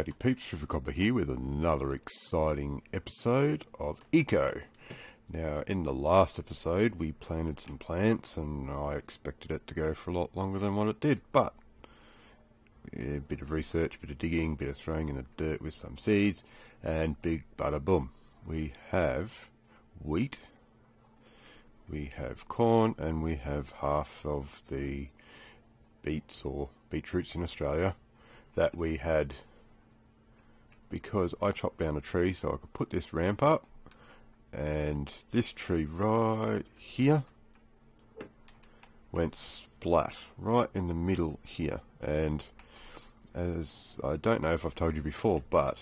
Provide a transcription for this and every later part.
Howdy peeps, rivercobber here with another exciting episode of Eco. Now, in the last episode, we planted some plants and I expected it to go for a lot longer than what it did, but a bit of research, bit of digging, bit of throwing in the dirt with some seeds, and big bada boom. We have wheat, we have corn, and we have half of the beets or beetroots in Australia that we had because I chopped down a tree so I could put this ramp up. And this tree right here went splat right in the middle here. And as I don't know if I've told you before but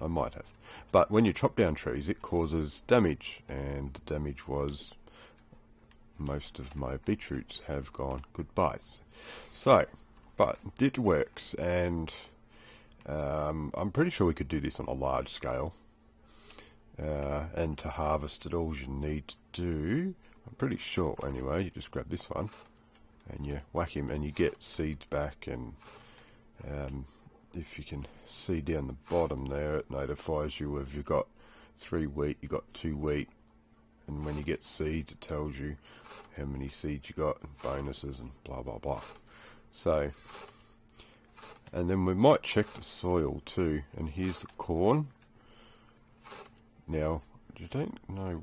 I might have. But when you chop down trees it causes damage. And the damage was most of my beetroots have gone. Goodbyes. So but it works. And um, I'm pretty sure we could do this on a large scale. Uh, and to harvest it, all you need to do, I'm pretty sure anyway, you just grab this one and you whack him and you get seeds back and um, if you can see down the bottom there, it notifies you if you've got three wheat, you've got two wheat, and when you get seeds, it tells you how many seeds you got and bonuses and blah blah blah. So and then we might check the soil too. And here's the corn. Now you don't know.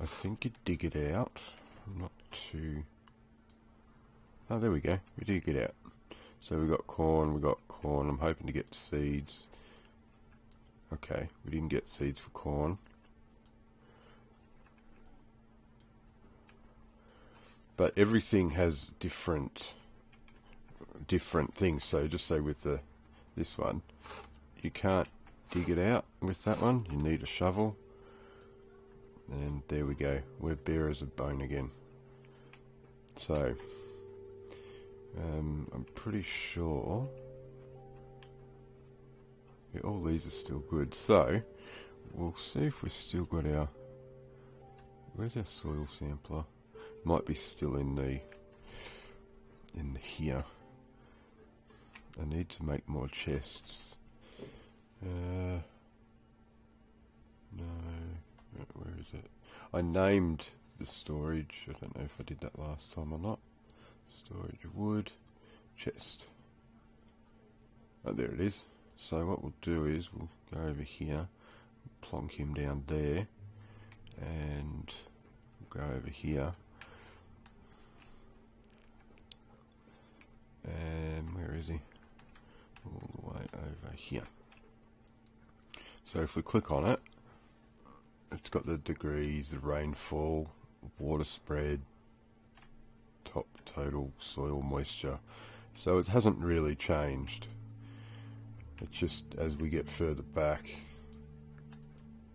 I think you dig it out. Not too. Oh there we go. We dig it out. So we got corn we got corn. I'm hoping to get seeds. Okay we didn't get seeds for corn. But everything has different different things. So just say with the this one, you can't dig it out with that one. You need a shovel. And there we go. We're bare as a bone again. So, um, I'm pretty sure yeah, all these are still good. So, we'll see if we've still got our... Where's our soil sampler? Might be still in the... in here. I need to make more chests. Uh, no, where is it? I named the storage. I don't know if I did that last time or not. Storage wood, chest. Oh, there it is. So what we'll do is we'll go over here, plonk him down there, and we'll go over here. And where is he? All the way over here. So if we click on it, it's got the degrees, the rainfall, water spread, top total soil moisture. So it hasn't really changed. It's just as we get further back,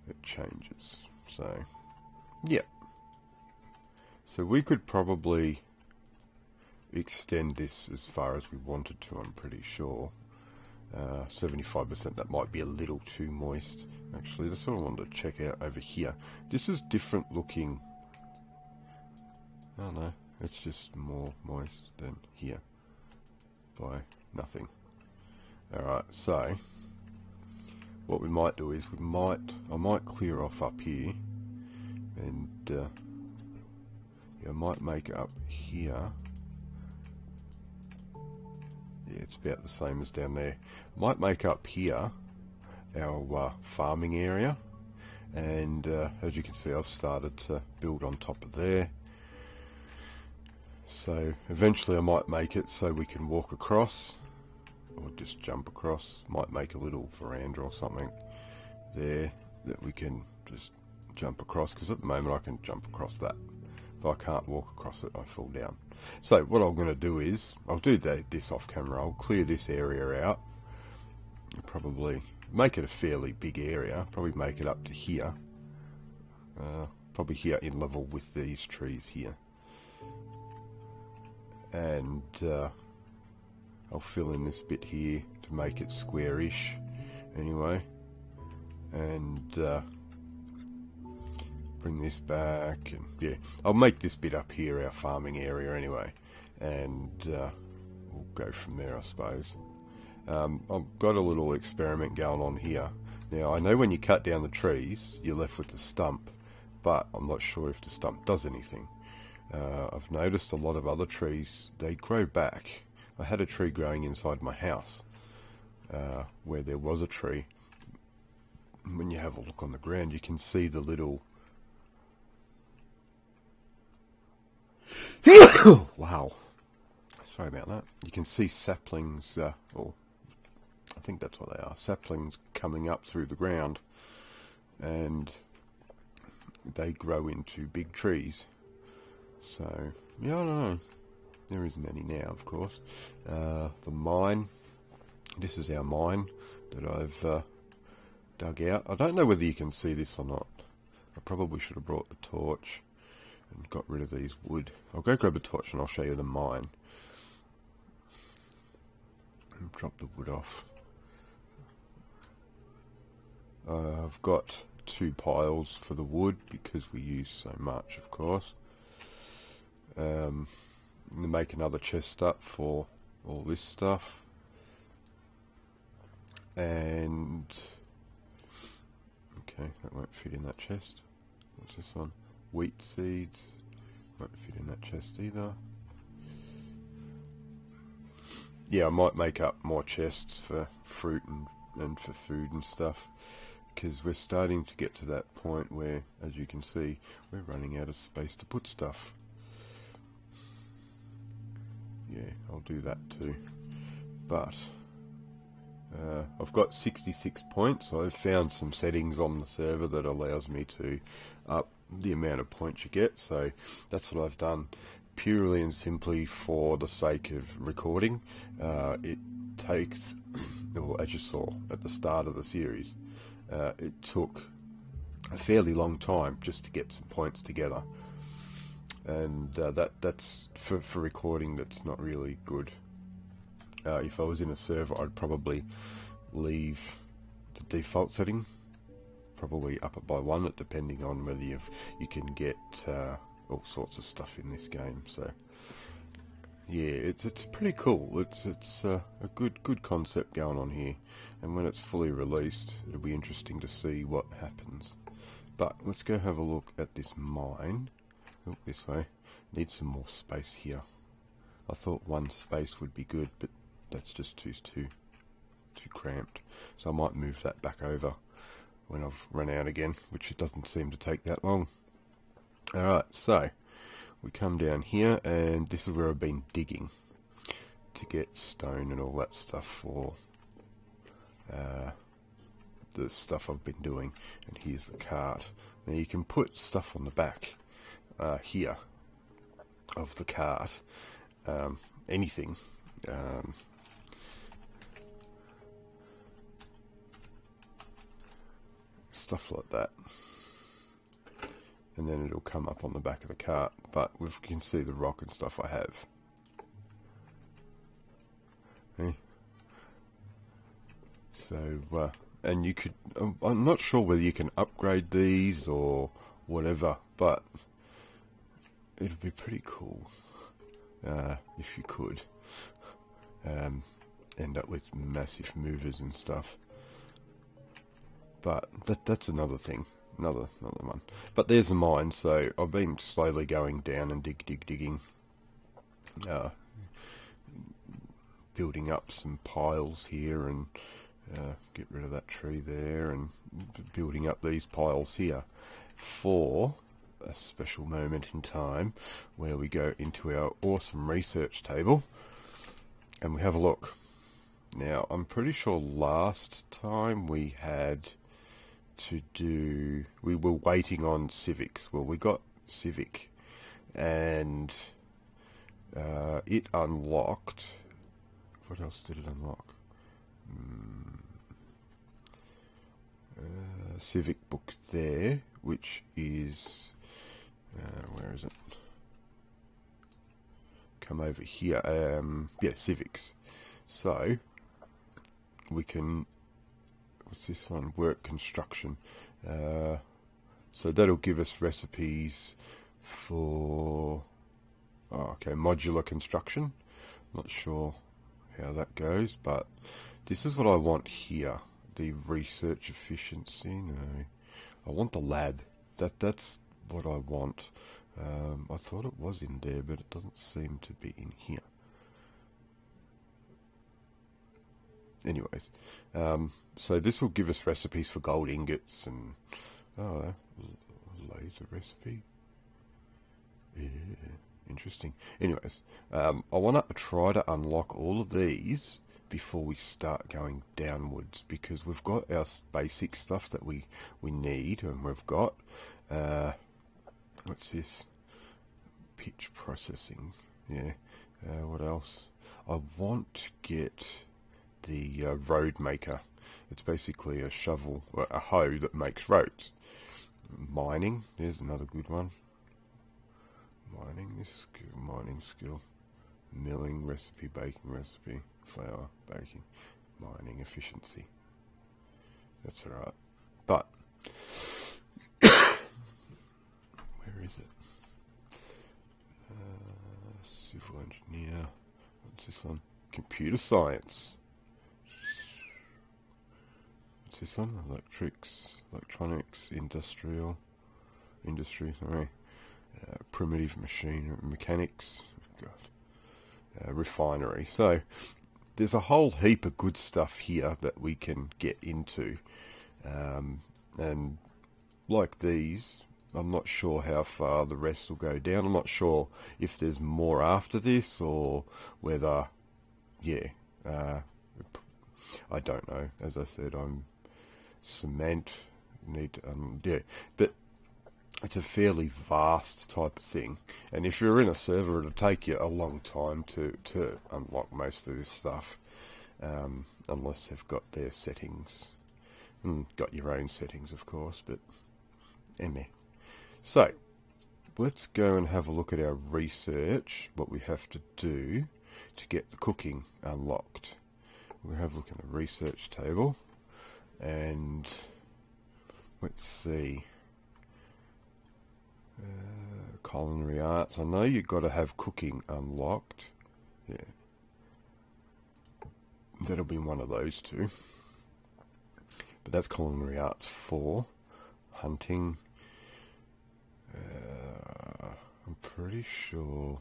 it changes. So, yeah. So we could probably extend this as far as we wanted to, I'm pretty sure. 75% uh, that might be a little too moist actually. That's what I wanted to check out over here. This is different looking. Oh no. It's just more moist than here. By nothing. Alright so what we might do is we might I might clear off up here and uh, I might make up here yeah, it's about the same as down there. Might make up here our uh, farming area. And uh, as you can see I've started to build on top of there. So eventually I might make it so we can walk across or just jump across. Might make a little veranda or something there that we can just jump across because at the moment I can jump across that I can't walk across it I fall down. So what I'm going to do is, I'll do that, this off camera, I'll clear this area out, probably make it a fairly big area, probably make it up to here, uh, probably here in level with these trees here. And uh, I'll fill in this bit here to make it squarish anyway. And uh, bring this back and yeah I'll make this bit up here our farming area anyway and uh, we'll go from there I suppose Um, I've got a little experiment going on here. Now I know when you cut down the trees you're left with the stump but I'm not sure if the stump does anything. Uh, I've noticed a lot of other trees, they grow back. I had a tree growing inside my house uh, where there was a tree. When you have a look on the ground you can see the little wow sorry about that you can see saplings uh, or I think that's what they are saplings coming up through the ground and they grow into big trees. So, yeah, I don't know. There isn't any now, of course. Uh, the mine. This is our mine that I've uh, dug out. I don't know whether you can see this or not. I probably should have brought the torch and got rid of these wood. I'll go grab a torch and I'll show you the mine. And drop the wood off. Uh, I've got two piles for the wood because we use so much of course um, make another chest up for all this stuff and okay that won't fit in that chest what's this one wheat seeds won't fit in that chest either yeah I might make up more chests for fruit and, and for food and stuff because we're starting to get to that point where, as you can see, we're running out of space to put stuff. Yeah, I'll do that too. But, uh, I've got 66 points. I've found some settings on the server that allows me to up the amount of points you get. So that's what I've done purely and simply for the sake of recording. Uh, it takes, well, as you saw at the start of the series, uh, it took a fairly long time just to get some points together and uh, that that's for, for recording that's not really good uh, if I was in a server I'd probably leave the default setting probably up by one depending on whether you you can get uh, all sorts of stuff in this game so yeah, it's it's pretty cool. It's it's uh, a good good concept going on here, and when it's fully released, it'll be interesting to see what happens. But let's go have a look at this mine. This way. Need some more space here. I thought one space would be good, but that's just too too too cramped. So I might move that back over when I've run out again, which it doesn't seem to take that long. Alright, so we come down here and this is where I've been digging to get stone and all that stuff for uh, the stuff I've been doing and here's the cart now you can put stuff on the back uh, here of the cart um, anything um, stuff like that. And then it'll come up on the back of the cart but we can see the rock and stuff I have. Okay. so uh, and you could I'm not sure whether you can upgrade these or whatever but it'd be pretty cool uh, if you could um, end up with massive movers and stuff but that that's another thing another another one. But there's the mine, so I've been slowly going down and dig, dig, digging, uh, building up some piles here and uh, get rid of that tree there and building up these piles here for a special moment in time where we go into our awesome research table and we have a look. Now, I'm pretty sure last time we had to do, we were waiting on civics. Well, we got civic and uh, it unlocked, what else did it unlock? Mm, uh, civic book there, which is, uh, where is it? Come over here, um, yeah, civics. So, we can what's this one? Work construction. Uh, so that'll give us recipes for, oh, okay, modular construction. Not sure how that goes, but This is what I want here. The research efficiency, no. I want the lab. That That's what I want. Um, I thought it was in there, but it doesn't seem to be in here. Anyways, um, so this will give us recipes for gold ingots and oh, laser recipe. Yeah, interesting. Anyways, um, I want to try to unlock all of these before we start going downwards because we've got our basic stuff that we we need and we've got uh, what's this pitch processing yeah uh, what else I want to get the uh, road maker. It's basically a shovel a hoe that makes roads. Mining there's another good one. Mining this skill mining skill. Milling recipe baking recipe flour baking. Mining efficiency. That's alright but where is it? Civil engineer. What's this one? Computer science. This? Electrics, electronics, industrial, industry, sorry. Uh, primitive machine mechanics. Uh, refinery. So there's a whole heap of good stuff here that we can get into. Um, and like these, I'm not sure how far the rest will go down. I'm not sure if there's more after this or whether, yeah, uh, I don't know. As I said, I'm cement, need to, um, yeah, but it's a fairly vast type of thing. And if you're in a server, it'll take you a long time to, to unlock most of this stuff, um, unless they've got their settings. And got your own settings, of course, but, eh, so, let's go and have a look at our research, what we have to do to get the cooking unlocked. We'll have a look at the research table, and let's see. Uh, culinary arts. I know you've got to have cooking unlocked. Yeah. That'll be one of those two. But that's culinary arts 4. Hunting, uh, I'm pretty sure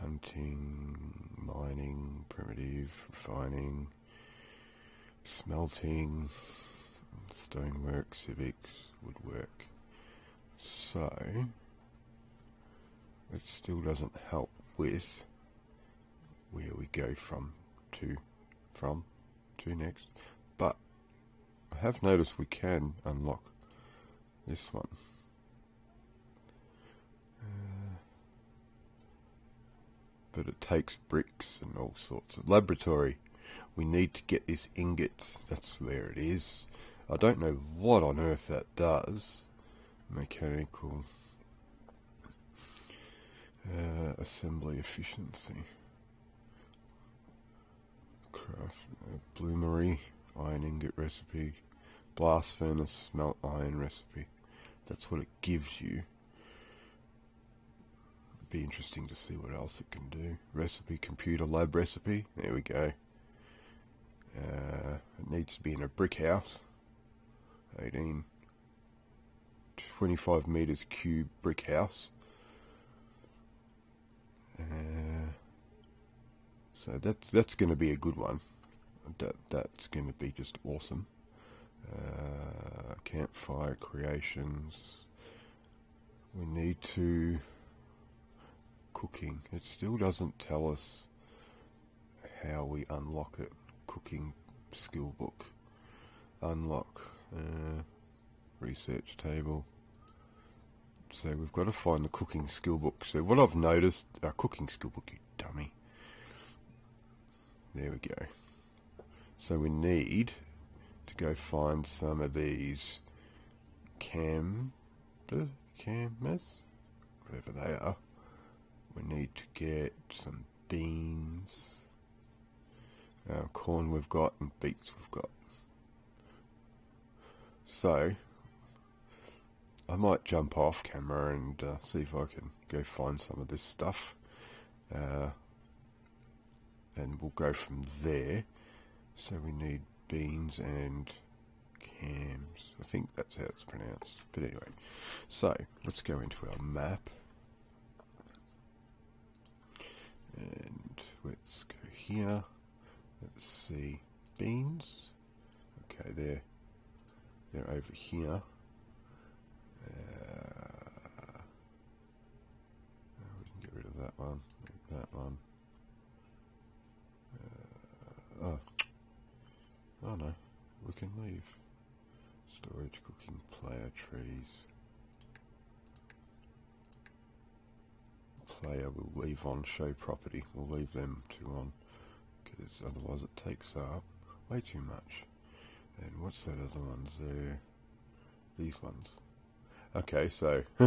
hunting, mining, primitive, refining, smelting, stonework, civics, woodwork. So, it still doesn't help with where we go from to, from to next. But I have noticed we can unlock this one. Uh, but it takes bricks and all sorts of laboratory. We need to get this ingot. That's where it is. I don't know what on earth that does. Mechanical uh, assembly efficiency. Craft uh, bloomery iron ingot recipe. Blast furnace smelt iron recipe. That's what it gives you It'd be interesting to see what else it can do. Recipe, computer, lab recipe. There we go. Uh, it needs to be in a brick house. 18, 25 meters cube brick house. Uh, so that's that's going to be a good one. That that's going to be just awesome. Uh, campfire creations. We need to cooking. It still doesn't tell us how we unlock it. Cooking skill book. Unlock. Uh, research table. So we've got to find the cooking skill book. So what I've noticed, our cooking skill book, you dummy. There we go. So we need to go find some of these cam, camas, whatever they are. We need to get some beans. Uh, corn we've got and beets we've got. So, I might jump off camera and uh, see if I can go find some of this stuff. Uh, and we'll go from there. So we need beans and cams. I think that's how it's pronounced. But anyway, so let's go into our map. And let's go here. Let's see beans. Okay, they're they're over here. Uh, we can get rid of that one, that one. Uh, oh, oh no, we can leave storage, cooking, player, trees. Player will leave on show property. We'll leave them two on otherwise it takes up way too much. And what's that other ones there? These ones. Okay, so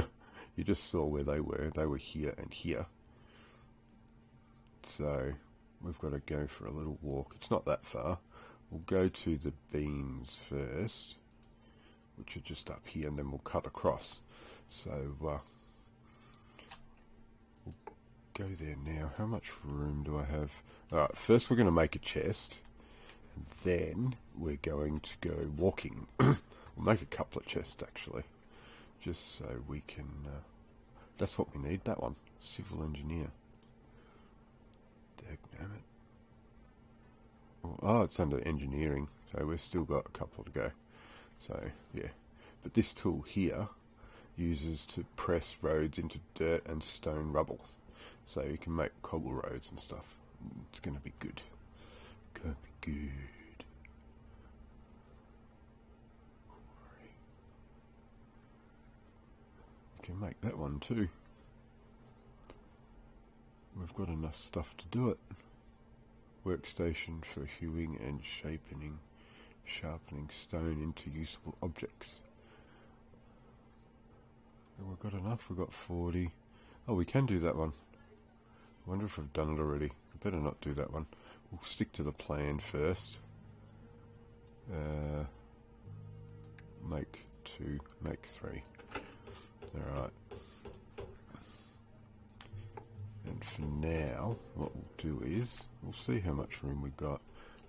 you just saw where they were. They were here and here. So we've got to go for a little walk. It's not that far. We'll go to the beans first, which are just up here, and then we'll cut across. So uh, go there now. How much room do I have? Alright, first we're going to make a chest. And then we're going to go walking. we'll make a couple of chests, actually. Just so we can... Uh, that's what we need, that one. Civil engineer. Damn it. Oh, it's under engineering, so we've still got a couple to go. So, yeah. But this tool here uses to press roads into dirt and stone rubble. So you can make cobble roads and stuff. It's going to be good. Gonna be good. You can make that one too. We've got enough stuff to do it. Workstation for hewing and shaping, sharpening stone into useful objects. we've got enough, we've got 40. Oh, we can do that one. Wonder if I've done it already. I better not do that one. We'll stick to the plan first. Uh, make two, make three. Alright. And for now, what we'll do is, we'll see how much room we've got.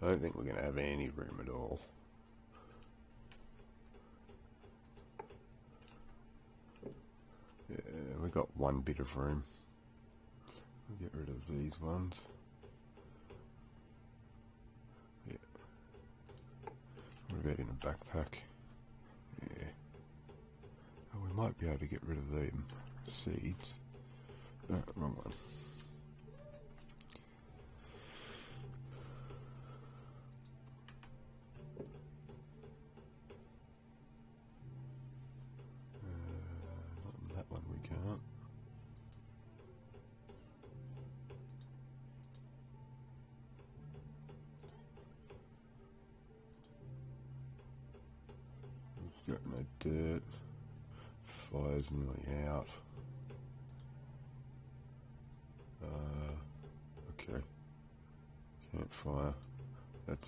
I don't think we're going to have any room at all. Yeah, we've got one bit of room. Get rid of these ones. Yeah. What about in a backpack? Yeah. Oh, we might be able to get rid of them seeds. No, wrong one.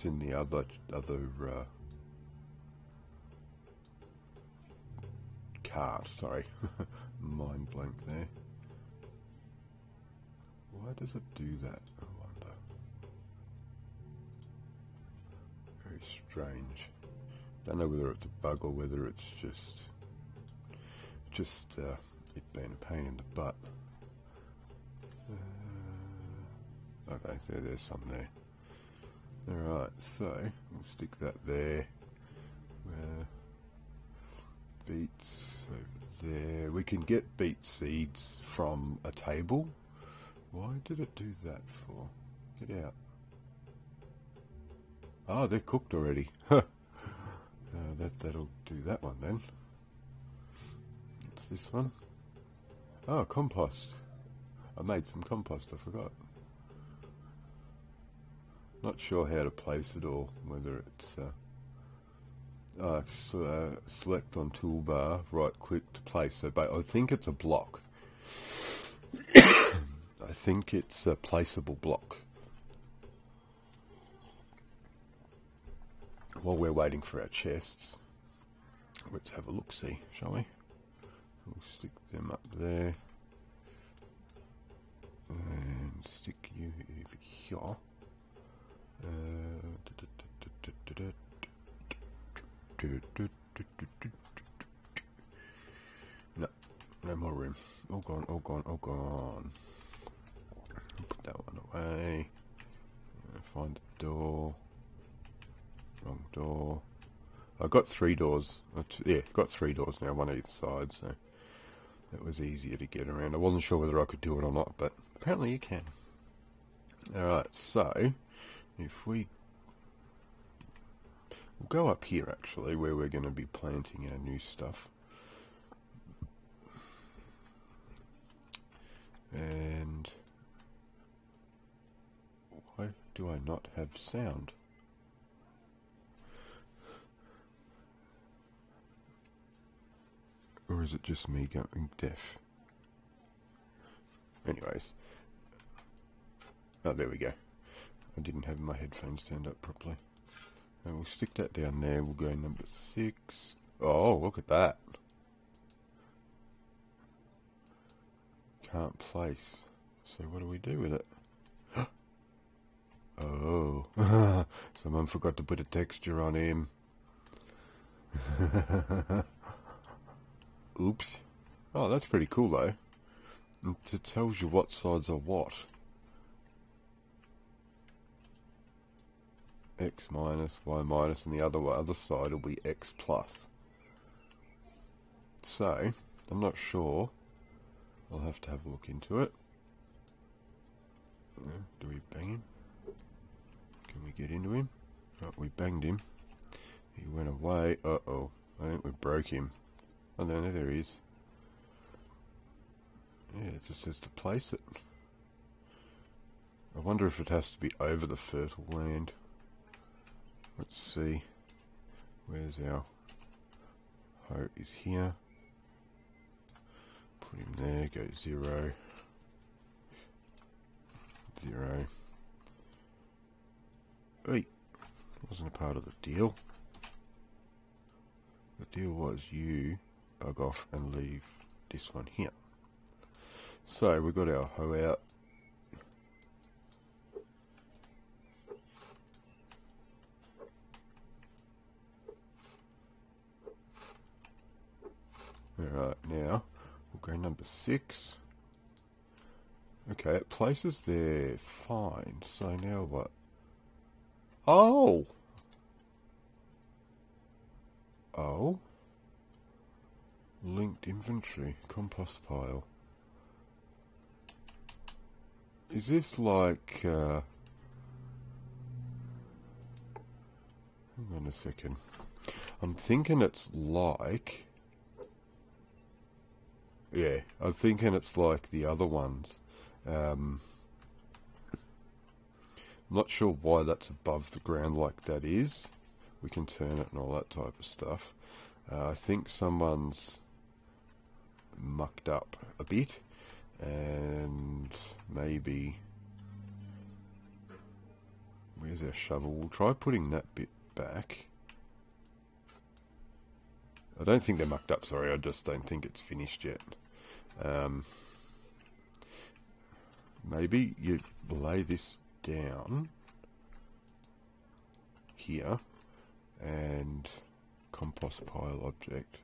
In the other other uh, cart. Sorry, mind blank there. Why does it do that? I wonder. Very strange. Don't know whether it's a bug or whether it's just just uh, it being a pain in the butt. Uh, okay, there's some there. Alright, so we'll stick that there. Uh, beets over there. We can get beet seeds from a table. Why did it do that for? Get out. Oh, they're cooked already. uh, that, that'll do that one then. What's this one? Oh, compost. I made some compost, I forgot. Not sure how to place it or whether it's... Uh, uh, so, uh, select on toolbar, right click to place. So, but I think it's a block. I think it's a placeable block. While we're waiting for our chests, let's have a look-see, shall we? We'll stick them up there. And stick you over here. No, no more room. All gone, all gone, all gone. Put that one away. Find the door. Wrong door. I got three doors. Yeah, got three doors now, one either side, so it was easier to get around. I wasn't sure whether I could do it or not, but apparently you can. Alright, so if we we'll go up here actually where we're going to be planting our new stuff. And why do I not have sound? Or is it just me going deaf? Anyways. Oh, there we go. I didn't have my headphones turned up properly. And we'll stick that down there. We'll go number six. Oh, look at that. Can't place. So what do we do with it? oh. Someone forgot to put a texture on him. Oops. Oh, that's pretty cool though. It tells you what sides are what. X minus, Y minus, and the other other side will be X plus. So, I'm not sure. I'll have to have a look into it. Uh, do we bang him? Can we get into him? Oh, we banged him. He went away. Uh-oh. I think we broke him. Oh, no, there he is. Yeah, it just says to place it. I wonder if it has to be over the fertile land. Let's see. Where's our hoe is here. Put him there, go zero. Zero. Wait, wasn't a part of the deal. The deal was you bug off and leave this one here. So we've got our hoe out. Alright, now we'll go number six. Okay, it places there fine. So now what? Oh! Oh? Linked inventory, compost pile. Is this like, uh, hang on a second. I'm thinking it's like, yeah, I'm thinking it's like the other ones. Um, I'm not sure why that's above the ground like that is. We can turn it and all that type of stuff. Uh, I think someone's mucked up a bit and maybe where's our shovel we'll try putting that bit back I don't think they're mucked up sorry I just don't think it's finished yet um, maybe you lay this down here and compost pile object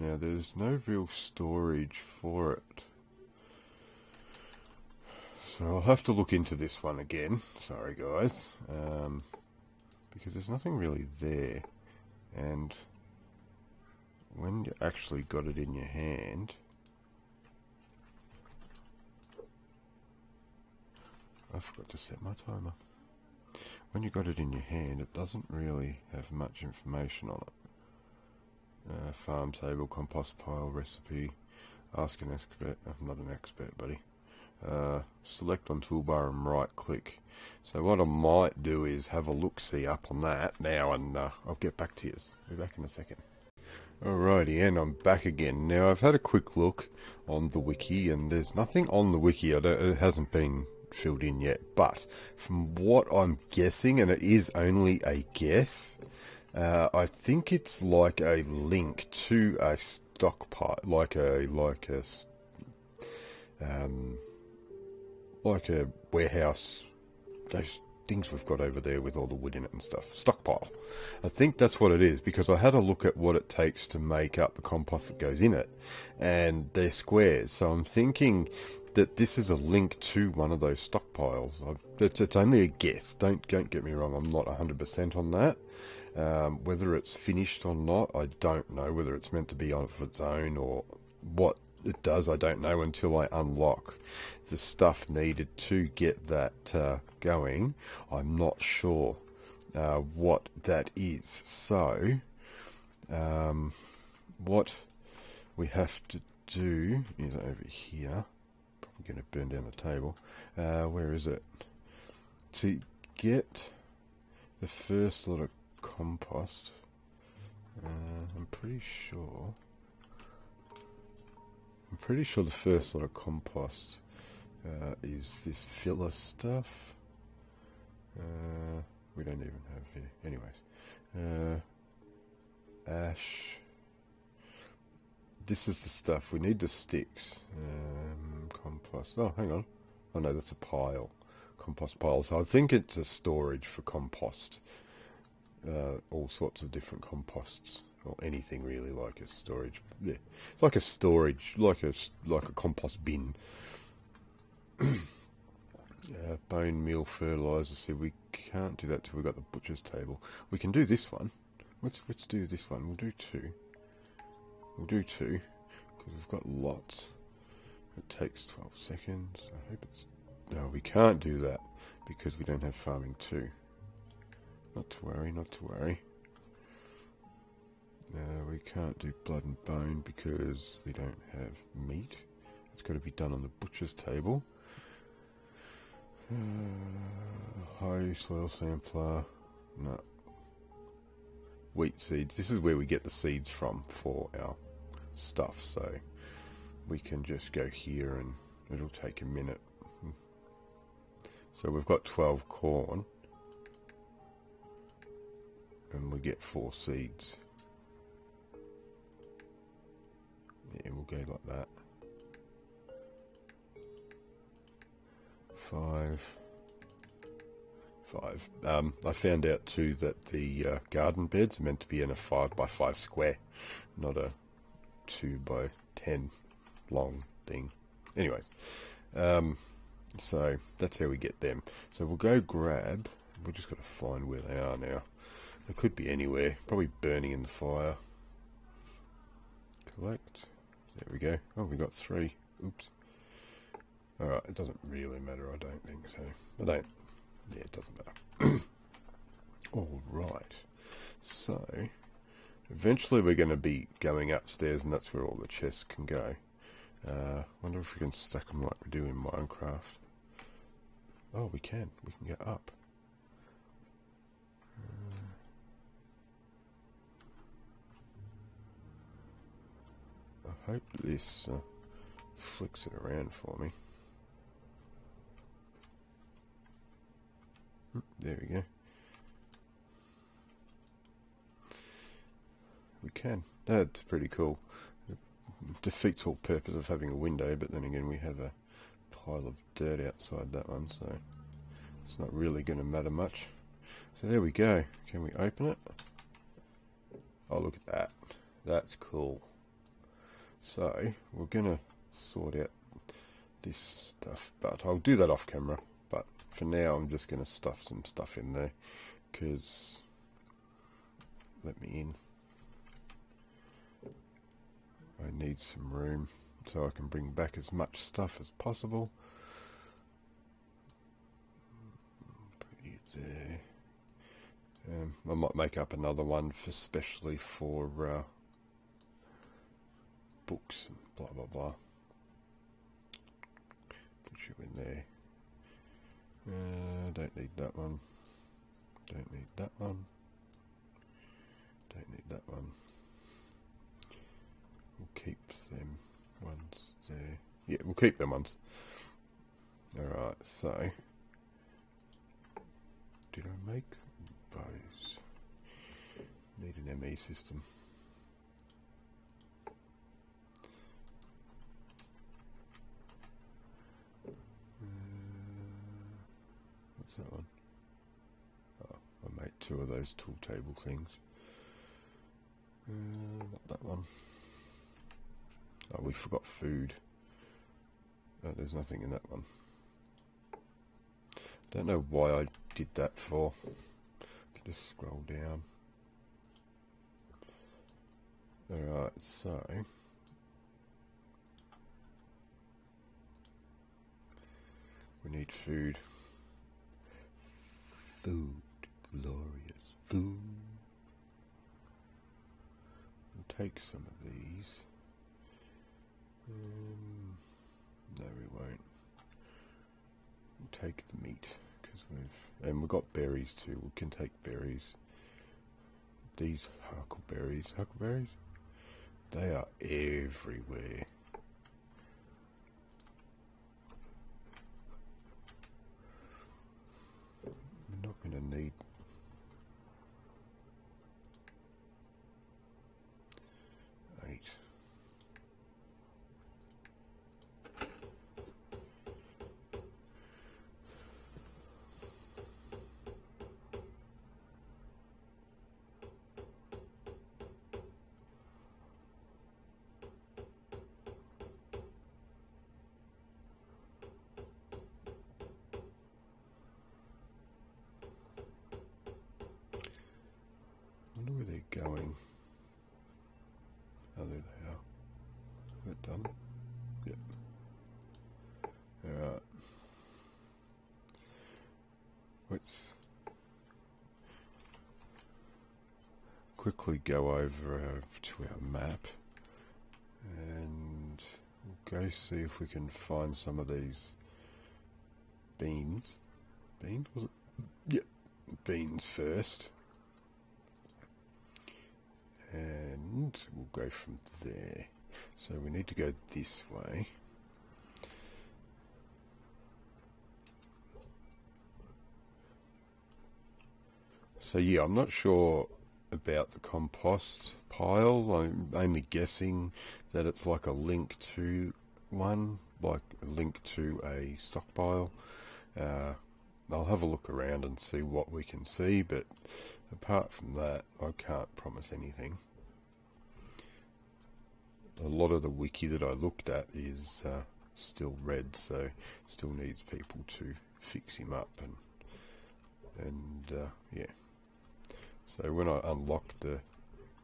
now there's no real storage for it. So I'll have to look into this one again. Sorry guys. Um, because there's nothing really there. And when you actually got it in your hand, I forgot to set my timer. When you got it in your hand, it doesn't really have much information on it uh, farm table, compost pile, recipe, ask an expert, I'm not an expert buddy, uh, select on toolbar and right click. So what I might do is have a look-see up on that now and uh, I'll get back to you. Be back in a second. Alrighty, and I'm back again. Now I've had a quick look on the wiki and there's nothing on the wiki, it hasn't been filled in yet, but from what I'm guessing, and it is only a guess, uh, I think it's like a link to a stockpile, like a like a um, like a warehouse, those things we've got over there with all the wood in it and stuff. Stockpile. I think that's what it is because I had a look at what it takes to make up the compost that goes in it and they're squares. So I'm thinking that this is a link to one of those stockpiles. It's, it's, only a guess. Don't, don't get me wrong. I'm not 100% on that. Um, whether it's finished or not, I don't know. Whether it's meant to be on its own or what it does, I don't know until I unlock the stuff needed to get that uh, going. I'm not sure uh, what that is. So, um, what we have to do is over here. Probably going to burn down the table. Uh, where is it? To get the first lot of compost, uh, I'm pretty sure. I'm pretty sure the first lot of compost uh, is this filler stuff. Uh, we don't even have here. Anyways. Uh, ash. This is the stuff. We need the sticks. Um, compost. Oh, hang on. Oh no, that's a pile. Compost pile. So I think it's a storage for compost. Uh, all sorts of different composts or anything really like a storage. Yeah, it's like a storage, like a like a compost bin. uh, bone meal fertilizer. See, we can't do that till we've got the butcher's table. We can do this one. Let's let's do this one. We'll do two. We'll do two because we've got lots. It takes 12 seconds. I hope it's. No, we can't do that because we don't have farming two. Not to worry, not to worry. Uh, we can't do blood and bone because we don't have meat. It's got to be done on the butcher's table. Uh, high soil sampler. No. Wheat seeds. This is where we get the seeds from for our stuff. So we can just go here and it'll take a minute. So we've got 12 corn. And we get four seeds. Yeah, we'll go like that. Five. Five. Um, I found out too that the uh, garden beds are meant to be in a five by five square, not a two by ten long thing. Anyway, um, so that's how we get them. So we'll go grab. We've just got to find where they are now. They could be anywhere. Probably burning in the fire. Collect. There we go. Oh, we got three. Oops. Alright, it doesn't really matter, I don't think so. I don't... Yeah, it doesn't matter. Alright. So, eventually we're going to be going upstairs and that's where all the chests can go. Uh, wonder if we can stack them like we do in Minecraft. Oh, we can. We can get up. I hope this uh, flicks it around for me. Hmm, there we go. We can. That's pretty cool. Defeats all purpose of having a window, but then again we have a pile of dirt outside that one, so it's not really going to matter much. So there we go. Can we open it? Oh, look at that. That's cool. So we're going to sort out this stuff, but I'll do that off camera. But for now, I'm just going to stuff some stuff in there because let me in. I need some room so I can bring back as much stuff as possible. Put it there. Um, I might make up another one for especially for uh, books and blah blah blah. Put you in there. Uh, don't need that one. Don't need that one. Don't need that one. We'll keep them ones there. Yeah, we'll keep them ones. Alright, so did I make those? Need an ME system. What's that one? i made two of those tool table things. Uh, not that one. Oh, we forgot food. There's nothing in that one. Don't know why I did that for. Just scroll down. Alright, so we need food. Food, glorious food. We'll take some of these. Um, no, we won't. We'll take the meat because we've and we've got berries too. We can take berries. These huckleberries, huckleberries, they are everywhere. We're not going to need eight. wonder where they're going. Oh, there they are. Done? Yep. Alright. Let's quickly go over to our map and we'll go see if we can find some of these beans. Beans? Was it? Yep. Beans first and we'll go from there. So we need to go this way. So yeah, I'm not sure about the compost pile. I'm only guessing that it's like a link to one, like a link to a stockpile. Uh, I'll have a look around and see what we can see, but apart from that, I can't promise anything. A lot of the wiki that I looked at is uh, still red, so still needs people to fix him up and and uh, yeah. So when I unlock the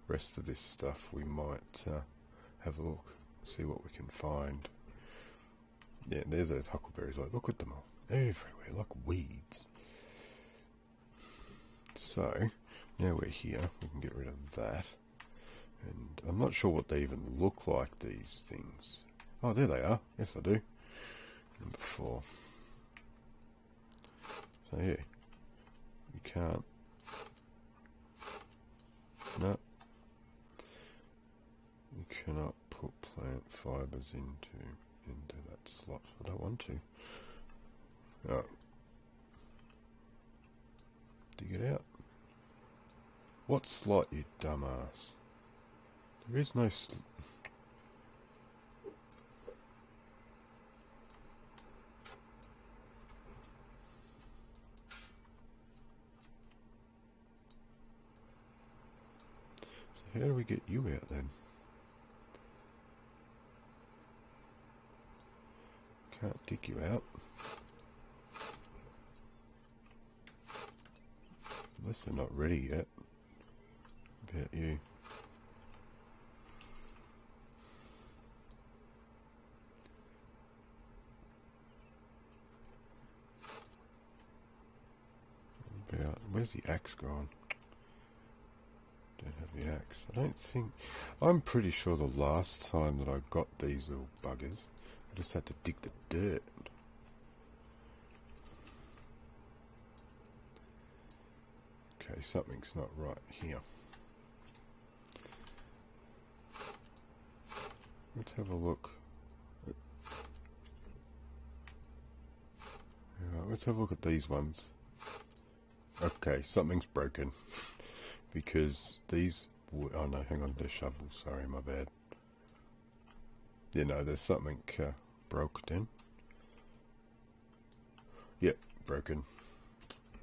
rest of this stuff, we might uh, have a look, see what we can find. Yeah, there's those huckleberries. Like, look at them all everywhere, like weeds. So, now we're here, we can get rid of that. And I'm not sure what they even look like, these things. Oh, there they are. Yes, I do. Number four. So, yeah. You can't... No. You cannot put plant fibres into into that slot. I don't want to. Oh. Dig it out. What slot, you dumbass? There is no So how do we get you out then? Can't dig you out. Unless they're not ready yet. About you. About where's the axe gone? Don't have the axe. I don't think I'm pretty sure the last time that I got these little buggers I just had to dig the dirt. Okay, something's not right here. Let's have a look. Yeah, let's have a look at these ones. Okay, something's broken. because these... Oh no, hang on, they're shovels. Sorry, my bad. You know, there's something uh, broken. Yep, broken.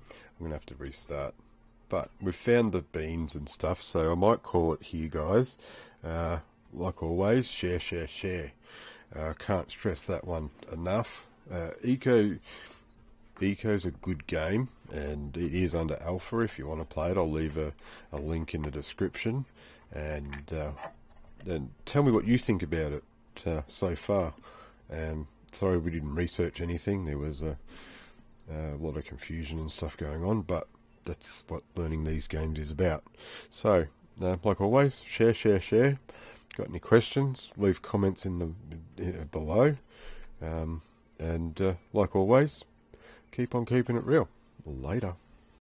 I'm going to have to restart but we've found the beans and stuff, so I might call it here, guys. Uh, like always, share, share, share. Uh, can't stress that one enough. Uh, Eco, Eco's a good game, and it is under alpha. If you want to play it, I'll leave a, a link in the description, and uh, then tell me what you think about it uh, so far. Um, sorry we didn't research anything. There was a, a lot of confusion and stuff going on, but that's what learning these games is about. So, uh, like always, share, share, share. Got any questions? Leave comments in the uh, below. Um, and uh, like always, keep on keeping it real. Later.